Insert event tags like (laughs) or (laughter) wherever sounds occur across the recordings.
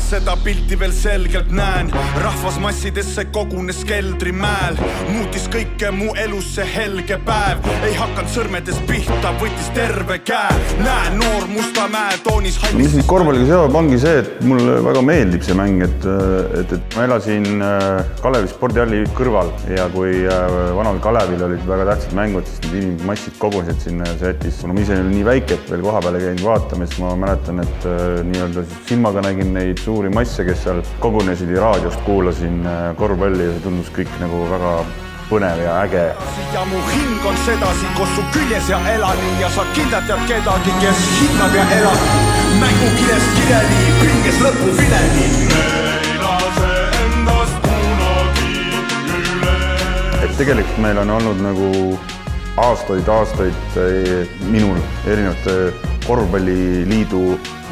seda pilti veel selgelt näen, rahvas massidesse kogunes keldrimäel, muutis kõike mu elus see helge päev, ei hakanud sõrmedes pihta, võttis terve käe, näen noor Mustamäe toonis mis hallis mind korvpalliga seob, ongi see, et mulle väga meeldib see mäng, et, et, et ma elasin äh, Kalevi spordihalli kõrval ja kui äh, vanal Kalevil olid väga tähtsad mängud, siis need inimesed massid kogunesid sinna ja see jättis, kuna ma ise olin nii väike, et veel koha peale käinud vaatamas, ma mäletan, et äh, nii-öelda silmaga nägin neid suuri masse, kes seal kogunesid ja raadiost kuulasin äh, korvpalli ja see tundus kõik nagu väga põnev ja äge ja mu hing on sedasi koos su küljes ja elan ja sa kindlalt tead kedagi, kes hingab ja elab mängukirjast kirjani, pinges lõpuvileni. et tegelikult meil on olnud nagu aastaid-aastaid eh, minul erinevate korvpalliliidu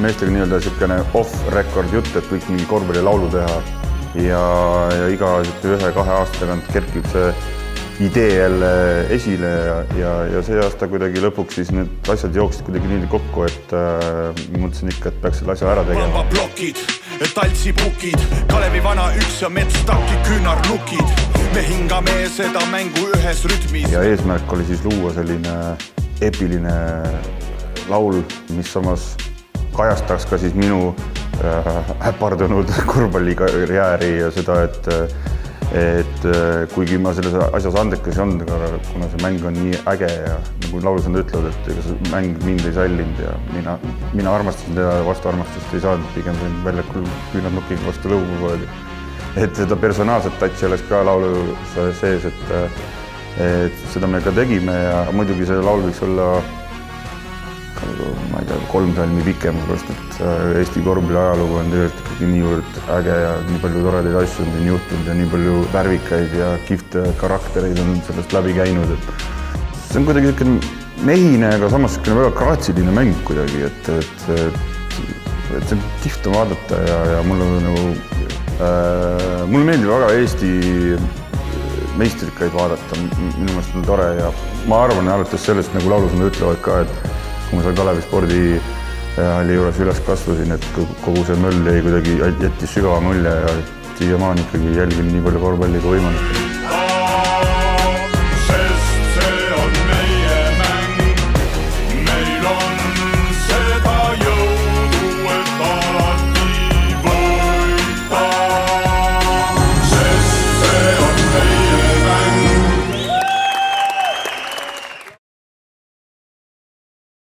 meestega nii-öelda niisugune off-record jutt, et võiks mingi korvpallilaulu teha ja, ja iga ühe-kahe aasta tagant kerkib see idee jälle esile ja, ja, ja see aasta kuidagi lõpuks siis need asjad jooksid kuidagi niimoodi kokku, et äh, mõtlesin ikka, et peaks selle asja ära tegema. hambaplokid, taltsipukid, Kalevi vana üks ja metstaki küünarnukid. me hingame seda mängu ühes rütmis. ja eesmärk oli siis luua selline epiline laul, mis samas kajastaks ka siis minu äh, äpardunud (laughs) korvpallikarjääri ja seda, et et äh, kuigi ma selles asjas andekas ei olnud, aga kuna see mäng on nii äge ja nagu laulus nad ütlevad, et ega see mäng mind ei sallinud ja mina, mina armastasin teda ja vastu armastust ei saanud, pigem sain väljakul küünarnukiga vastu lõugu poodi et seda personaalset touch'i oleks ka laulus sees, et et seda me ka tegime ja muidugi see laul võiks olla ma ei tea, kolm salmi pikem, sellepärast et äh, Eesti korvpalli ajalugu on tegelikult ikkagi niivõrd äge ja nii palju toredaid asju on siin juhtunud ja nii palju värvikaid ja kihvte karaktereid on sellest läbi käinud, et see on kuidagi niisugune mehine, aga samas niisugune väga graatsiline mäng kuidagi, et, et, et, et see on kihvt on vaadata ja, ja mulle nagu äh,, mulle meeldib väga Eesti meistrikaid vaadata, minu meelest on tore ja ma arvan, alates sellest, nagu laulus nad ütlevad ka, et kui ma seal Kalevi spordihalli juures üles kasvasin, et kogu see möll jäi kuidagi, jättis sügava mulje ja siiamaani ikkagi jälgin nii palju korvpalli kui võimalik